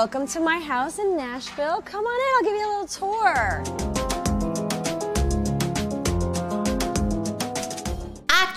welcome to my house in Nashville. Come on in, I'll give you a little tour.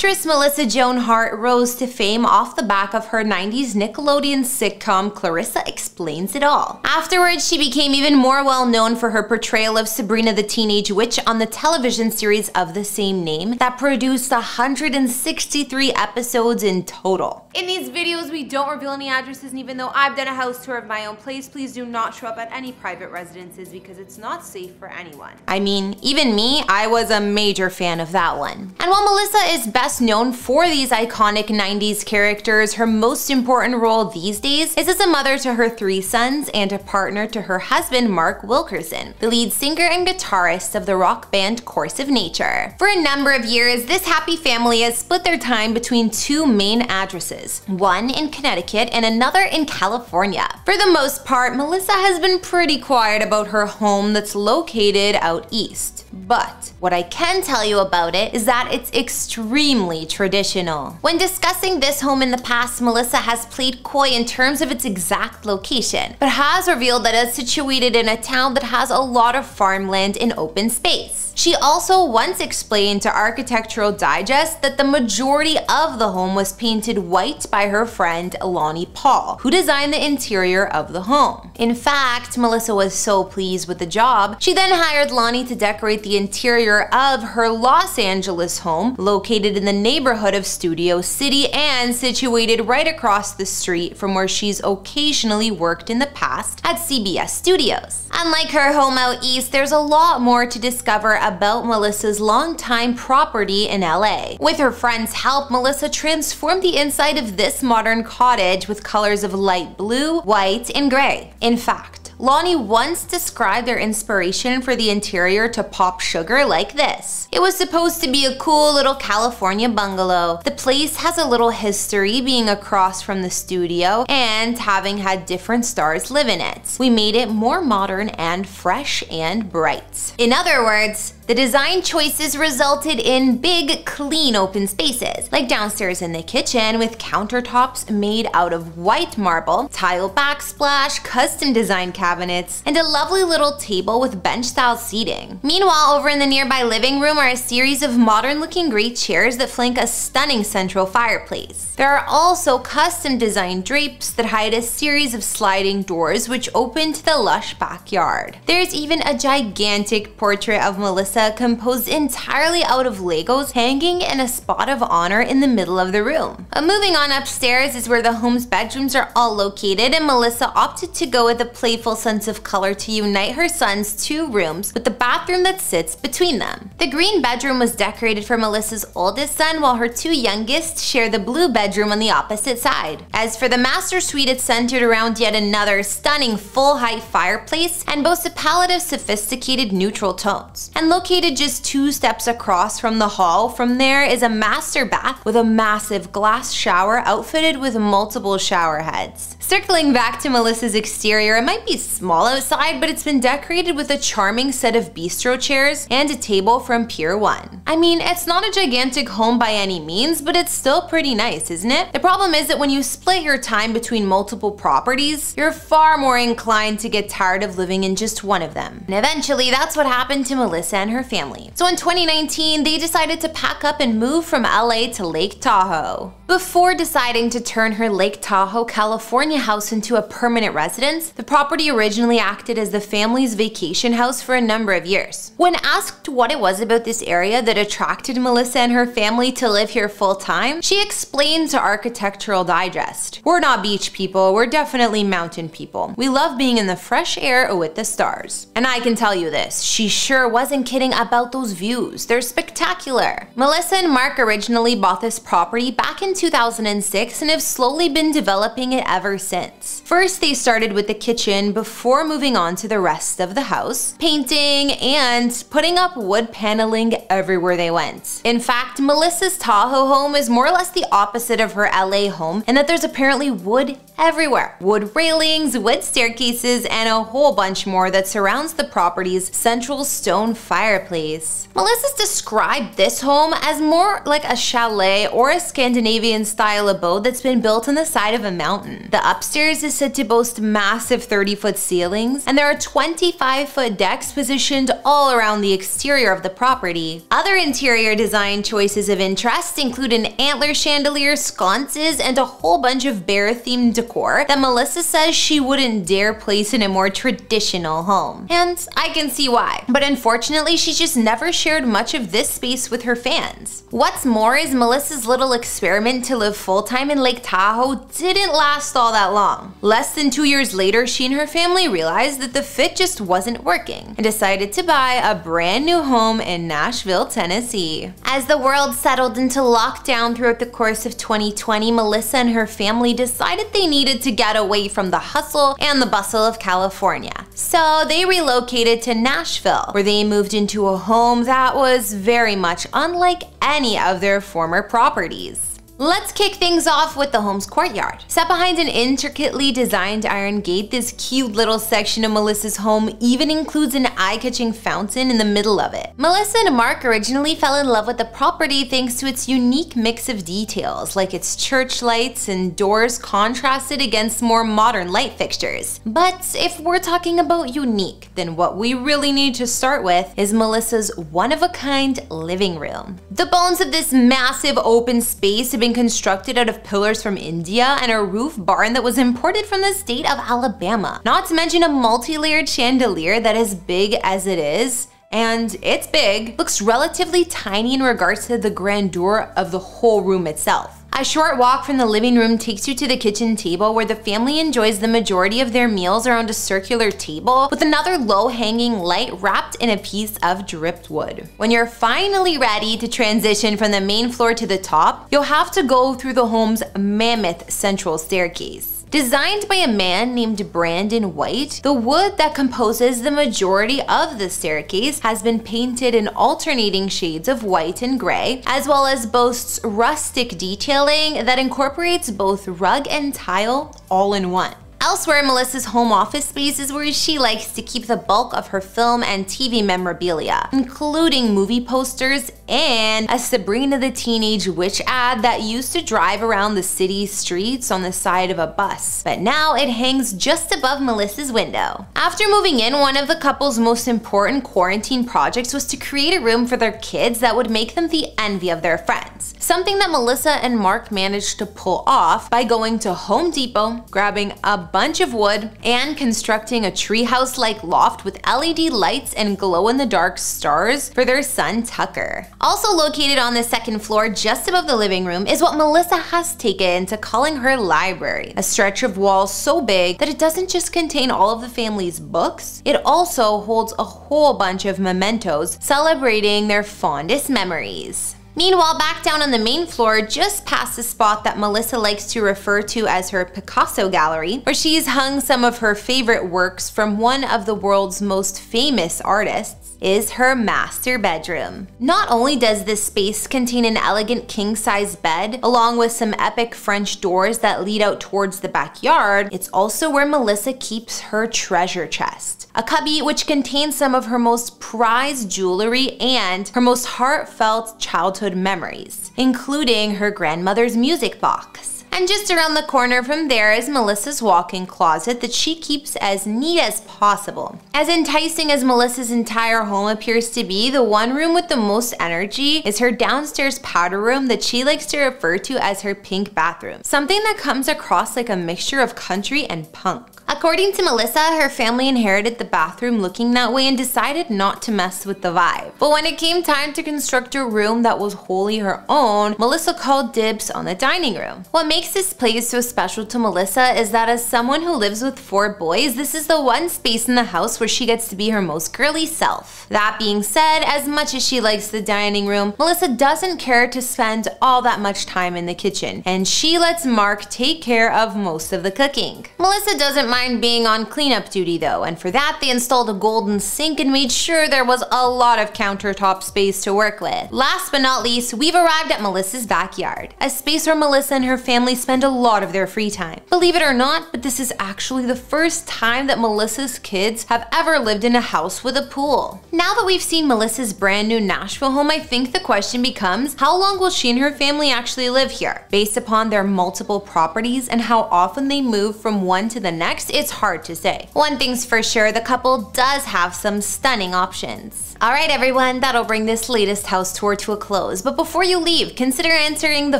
Actress Melissa Joan Hart rose to fame off the back of her 90s Nickelodeon sitcom Clarissa Explains It All. Afterwards, she became even more well known for her portrayal of Sabrina the Teenage Witch on the television series of the same name that produced 163 episodes in total. In these videos, we don't reveal any addresses, and even though I've done a house tour of my own place, please do not show up at any private residences because it's not safe for anyone. I mean, even me, I was a major fan of that one. And while Melissa is best best known for these iconic 90s characters, her most important role these days is as a mother to her three sons and a partner to her husband Mark Wilkerson, the lead singer and guitarist of the rock band Course of Nature. For a number of years, this happy family has split their time between two main addresses, one in Connecticut and another in California. For the most part, Melissa has been pretty quiet about her home that's located out east. But what I can tell you about it is that it's extremely traditional. When discussing this home in the past, Melissa has played coy in terms of its exact location, but has revealed that it's situated in a town that has a lot of farmland and open space. She also once explained to Architectural Digest that the majority of the home was painted white by her friend Lonni Paul, who designed the interior of the home. In fact, Melissa was so pleased with the job, she then hired Lonni to decorate the interior of her Los Angeles home, located in the neighborhood of Studio City and situated right across the street from where she's occasionally worked in the past at CBS Studios. Unlike her home out east, there's a lot more to discover about Melissa's longtime property in LA. With her friend's help, Melissa transformed the inside of this modern cottage with colors of light blue, white, and gray. In fact, Lonni once described their inspiration for the interior to Pop Sugar like this. It was supposed to be a cool little California bungalow. The place has a little history being across from the studio and having had different stars live in it. We made it more modern and fresh and bright. In other words, the design choices resulted in big, clean open spaces, like downstairs in the kitchen with countertops made out of white marble, tile backsplash, custom design cabinets, and a lovely little table with bench-style seating. Meanwhile, over in the nearby living room are a series of modern-looking gray chairs that flank a stunning central fireplace. There are also custom designed drapes that hide a series of sliding doors which open to the lush backyard. There's even a gigantic portrait of Melissa composed entirely out of Legos hanging in a spot of honor in the middle of the room. Uh, moving on upstairs is where the home's bedrooms are all located and Melissa opted to go with a playful sense of color to unite her son's two rooms with the bathroom that sits between them. The green bedroom was decorated for Melissa's oldest son while her two youngest share the blue bedroom on the opposite side. As for the master suite, it's centered around yet another stunning full-height fireplace and boasts a palette of sophisticated neutral tones. And located just two steps across from the hall. From there is a master bath with a massive glass shower outfitted with multiple shower heads. Circling back to Melissa's exterior, it might be small outside, but it's been decorated with a charming set of bistro chairs and a table from Pier 1. I mean, it's not a gigantic home by any means, but it's still pretty nice, isn't it? The problem is that when you split your time between multiple properties, you're far more inclined to get tired of living in just one of them. And eventually, that's what happened to Melissa and her family. So in 2019, they decided to pack up and move from LA to Lake Tahoe. Before deciding to turn her Lake Tahoe, California house into a permanent residence, the property originally acted as the family's vacation house for a number of years. When asked what it was about this area that attracted Melissa and her family to live here full time, she explained to Architectural Digest, We're not beach people, we're definitely mountain people. We love being in the fresh air with the stars. And I can tell you this, she sure wasn't kidding about those views. They're spectacular. Melissa and Mark originally bought this property back in 2006 and have slowly been developing it ever since. First, they started with the kitchen before moving on to the rest of the house, painting and putting up wood paneling everywhere they went. In fact, Melissa's Tahoe home is more or less the opposite of her LA home in that there's apparently wood everywhere. Wood railings, wood staircases, and a whole bunch more that surrounds the property's central stone fireplace. Melissa's described this home as more like a chalet or a Scandinavian style abode that's been built on the side of a mountain. The upstairs is said to boast massive 30 foot ceilings, and there are 25 foot decks positioned all around the exterior of the property. Other interior design choices of interest include an antler chandelier, sconces, and a whole bunch of bear themed decor that Melissa says she wouldn't dare place in a more traditional home. And I can see why. But unfortunately, she's just never shared much of this space with her fans. What's more is Melissa's little experiment to live full time in Lake Tahoe didn't last all that long. Less than two years later, she and her family realized that the fit just wasn't working and decided to buy a brand new home in Nashville, Tennessee. As the world settled into lockdown throughout the course of 2020, Melissa and her family decided they needed to get away from the hustle and the bustle of California. So they relocated to Nashville, where they moved into a home that was very much unlike any of their former properties. Let's kick things off with the home's courtyard. Set behind an intricately designed iron gate, this cute little section of Melissa's home even includes an eye-catching fountain in the middle of it. Melissa and Mark originally fell in love with the property thanks to its unique mix of details, like its church lights and doors contrasted against more modern light fixtures. But if we're talking about unique, then what we really need to start with is Melissa's one-of-a-kind living room. The bones of this massive open space have been constructed out of pillars from India and a roof barn that was imported from the state of Alabama. Not to mention a multi-layered chandelier that is big as it is, and it's big, looks relatively tiny in regards to the grandeur of the whole room itself. A short walk from the living room takes you to the kitchen table where the family enjoys the majority of their meals around a circular table with another low-hanging light wrapped in a piece of dripped wood. When you're finally ready to transition from the main floor to the top, you'll have to go through the home's mammoth central staircase. Designed by a man named Brandon White, the wood that composes the majority of the staircase has been painted in alternating shades of white and gray, as well as boasts rustic detailing that incorporates both rug and tile all in one. Elsewhere, Melissa's home office space is where she likes to keep the bulk of her film and TV memorabilia, including movie posters and a Sabrina the Teenage Witch ad that used to drive around the city streets on the side of a bus, but now it hangs just above Melissa's window. After moving in, one of the couple's most important quarantine projects was to create a room for their kids that would make them the envy of their friends. Something that Melissa and Mark managed to pull off by going to Home Depot, grabbing a bunch of wood, and constructing a treehouse-like loft with LED lights and glow-in-the-dark stars for their son Tucker. Also located on the second floor just above the living room is what Melissa has taken to calling her library, a stretch of wall so big that it doesn't just contain all of the family's books, it also holds a whole bunch of mementos celebrating their fondest memories. Meanwhile, back down on the main floor, just past the spot that Melissa likes to refer to as her Picasso gallery, where she's hung some of her favorite works from one of the world's most famous artists, is her master bedroom. Not only does this space contain an elegant king-size bed, along with some epic French doors that lead out towards the backyard, it's also where Melissa keeps her treasure chest. A cubby which contains some of her most prized jewelry and her most heartfelt childhood memories, including her grandmother's music box. And just around the corner from there is Melissa's walk-in closet that she keeps as neat as possible. As enticing as Melissa's entire home appears to be, the one room with the most energy is her downstairs powder room that she likes to refer to as her pink bathroom. Something that comes across like a mixture of country and punk. According to Melissa, her family inherited the bathroom looking that way and decided not to mess with the vibe. But when it came time to construct a room that was wholly her own, Melissa called dibs on the dining room. What makes this place so special to Melissa is that as someone who lives with four boys, this is the one space in the house where she gets to be her most girly self. That being said, as much as she likes the dining room, Melissa doesn't care to spend all that much time in the kitchen, and she lets Mark take care of most of the cooking. Melissa doesn't mind being on cleanup duty though, and for that they installed a golden sink and made sure there was a lot of countertop space to work with. Last but not least, we've arrived at Melissa's backyard, a space where Melissa and her family spend a lot of their free time. Believe it or not, but this is actually the first time that Melissa's kids have ever lived in a house with a pool. Now that we've seen Melissa's brand new Nashville home, I think the question becomes, how long will she and her family actually live here? Based upon their multiple properties and how often they move from one to the next, it's hard to say. One thing's for sure, the couple does have some stunning options. Alright everyone, that'll bring this latest house tour to a close, but before you leave, consider answering the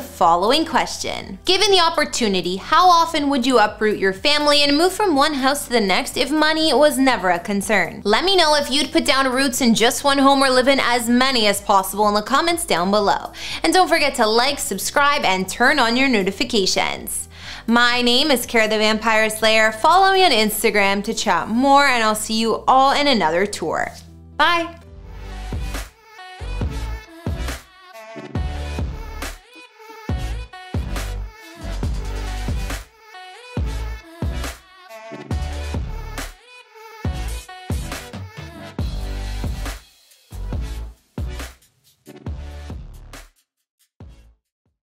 following question. Given the opportunity, how often would you uproot your family and move from one house to the next if money was never a concern? Let me know if you'd put down roots in just one home or live in as many as possible in the comments down below. And don't forget to like, subscribe, and turn on your notifications. My name is Kara the Vampire Slayer. Follow me on Instagram to chat more, and I'll see you all in another tour. Bye!